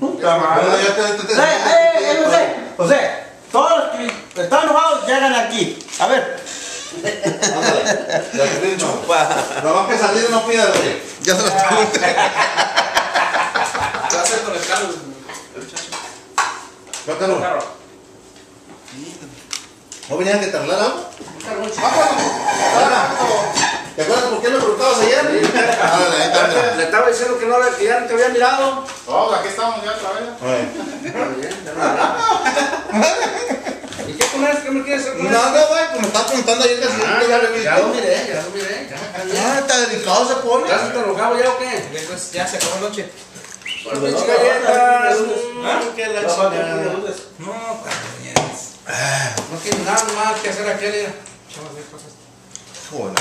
Puta madre. Bueno, ya te- te- te- Eh, eh, eh, José, José, todos los que están enojados llegan aquí. A ver. Ándale. Ya te dicho. No más que salir no pidas, güey. Ya se los pregunté. ¿Qué con el carro? muchacho? ¿No venían que te arreglar algo? Un carro. ¿Te acuerdas por qué me preguntabas ayer? Ándale, ahí está, mira. Le estaba diciendo que no le- que ya no te había mirado. Oh, aquí estamos ya otra vez. ¿Y qué con eso? ¿Qué me quieres hacer con eso? Nada, güey, pues me estás preguntando ayer que Ah, ya, lo miré, ya lo miré. Ya, ya. Ah, está delicado se pone. ¿Ya se te enojado ya o qué? Después ya se acabó la noche. Pues pinche galletas. Ah, que la No, no, no, chingada. no, no, cuando No tiene nada más que hacer aquel día. Joder.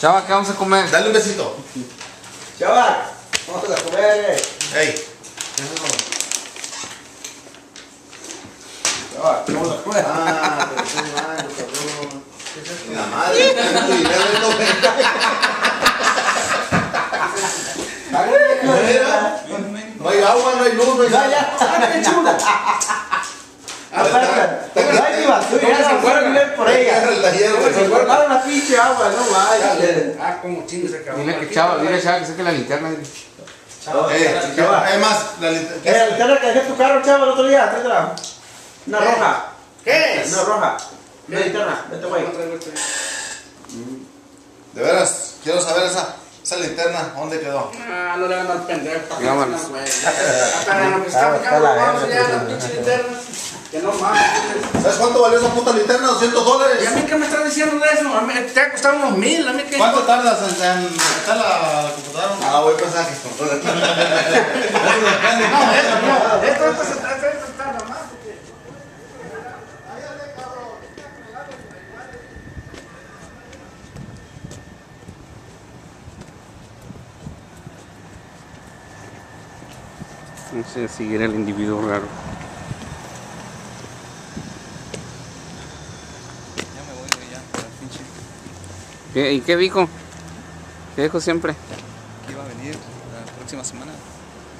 Chava, ¿qué vamos a comer? Dale un besito. Chaval, vamos a comer. Ey. Chaval, vamos a comer. Ah, pero qué malo, cabrón. La madre, tu dinero es lo Mira, No hay agua, no hay luz, no hay Ya, nada. ya, ah, qué chula. Aparte, no hay ni basura, ¿Cómo se ya acuerdan? se vive por ella. Se guardaron la pinche agua, no vaya. Ah, como chingo se acabó. Dile que Chava, dile Chava que saque la linterna. Eh, Chaval. Es más, la linterna- Eh, la linterna que dejé tu carro, chaval, el otro día, tráetela. Una roja. ¿Qué es? Una roja. Una linterna, vete, güey. Este. De veras, quiero saber esa, esa linterna, ¿dónde quedó? Ah, no le hagan mal pendejo. Vámonos. la. Hasta lo que está la vamos las pinches linternas. Que no mames. ¿Sabes cuánto valió esa puta linterna? 200 dólares. ¿Y a mí qué me estás diciendo de eso? A mí te ha costado unos mil, a mí qué. ¿Cuánto tardas en, en conectar la computadora? Ah, voy a pensar que todo el- No, eso no. Esto, esto se trata, esto está nada más. porque- No sé si era el individuo raro. Ya me voy, güey, ya. para el pinche. ¿Qué- ¿Y qué dijo? ¿Qué dijo siempre? Que iba a venir la próxima semana.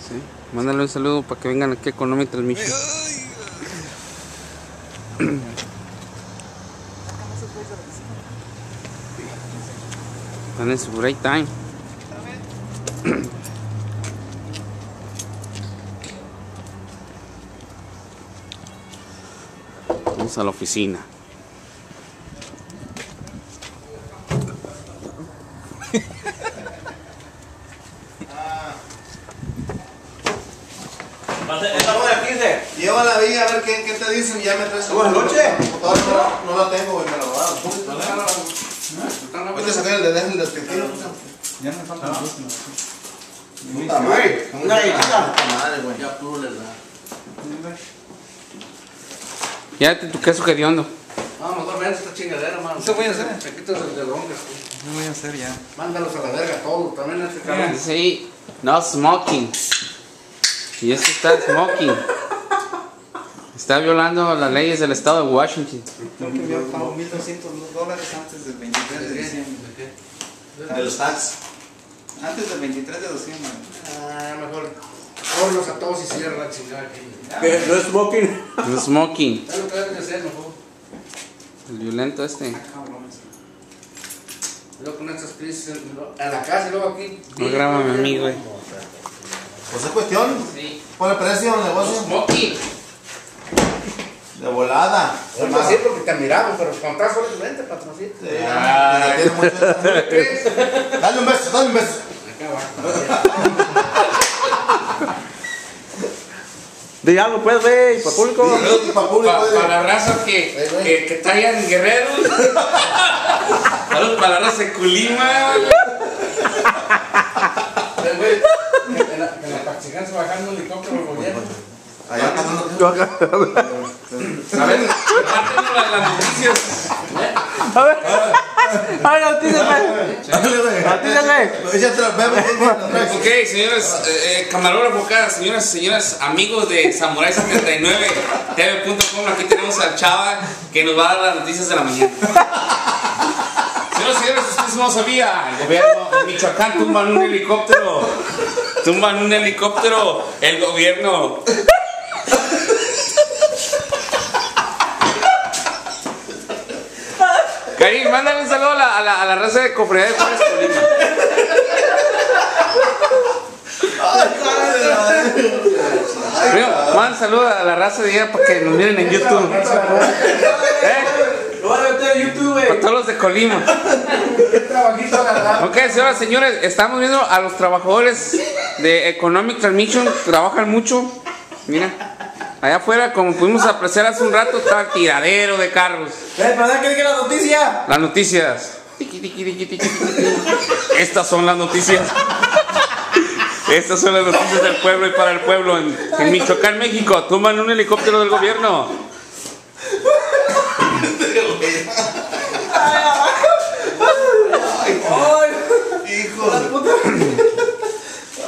Sí. Mándale un saludo para que vengan aquí a Economic Transmission. Están en su break time. Vamos a la oficina. Esta hora 15. Llévala ahí a ver qué, qué te dicen y ya me traes. La computadora no, no la tengo, güey, me la robaron. Ahorita saqué el de el despectivo. Ya me faltan dos. Puta madre. Una galletita. Madre, güey. Ya tú le das. Llévate tu queso hediondo. No, mejor ven esta chingadera, mano. ¿Qué voy a hacer? Te quitas el de longas. ¿Qué voy a hacer ya? Mándalos a la verga todos, también este cabrón. Sí, no smoking. Y este está smoking. Está violando las leyes del estado de Washington. Tengo que enviar pago 1.200 dólares antes del 23 de diciembre. De los tax. Antes del 23 de diciembre. Ah, mejor. Ponlos a todos y cierra la chingada aquí. Que no es smoking. No smoking. Es lo que hacer, mejor. El violento este. Cabrones. Luego con estas crisis en en la casa y luego aquí. No grábame a mí, güey. Pues es cuestión. Sí. Por el precio, negocio. Smoking. De volada. Ahorita sí porque te miramos, pero solo, vente, patroncito. Sí, ya tiene mucho- Dale un beso, dale un beso. Acá va. Di algo, pues, güey, para público. Sí, para público, Pa- para la raza que, que, que tallan guerreros. Saludos para la raza de Colima. Güey, En la, en la Paxigan se bajando un helicóptero. Allá A ver, compártenos las, las noticias. A ver, a ver, Ok, señores, eh, eh, camarógrafo acá, señoras y señores, amigos de Samurai79tv.com, aquí tenemos al Chava que nos va a dar las noticias de la mañana. Señoras señores, ustedes no sabía, el gobierno de Michoacán tumban un helicóptero Tumban un helicóptero el gobierno. Karim, mándale un saludo a la, raza de Cofradía de Juárez Colima. Primo, saludo a la raza de allá para que nos miren en YouTube. ¿Eh? Lo van a meter en YouTube, Para todos los de Colima. Trabajito agarrado. Ok, señoras y señores, estamos viendo a los trabajadores de Economic Transmission, trabajan mucho. Mira, allá afuera, como pudimos apreciar hace un rato, está el tiradero de carros. Eh, ¿Para qué dije la noticia? Las noticias. Estas son las noticias. Estas son las noticias del pueblo y para el pueblo. En, en Michoacán, México, toman un helicóptero del gobierno. Hijo de...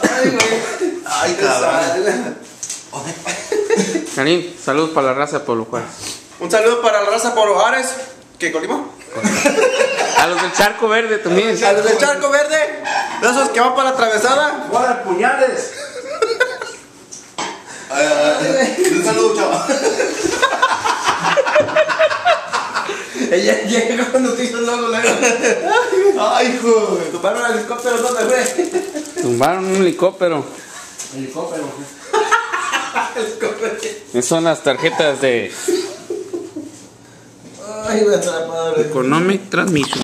Ay, güey. Ay, cabrón. Karim, saludos para la raza de Pueblo Juárez. Un saludo para la raza Pablo Juárez. ¿Qué, Colima? A los del Charco Verde también. A los del charco verde. De esos que van para la atravesada. ¡Guarda puñales! Ay, ay, ay. Un saludo, chaval. Ella llega con noticias luego, luego. Ay, hijo. Tomaron el helicóptero, ¿dónde fue? Tumbaron un helicóptero. Helicóptero. Esas son las tarjetas de Ay, la madre. Economic Transmission.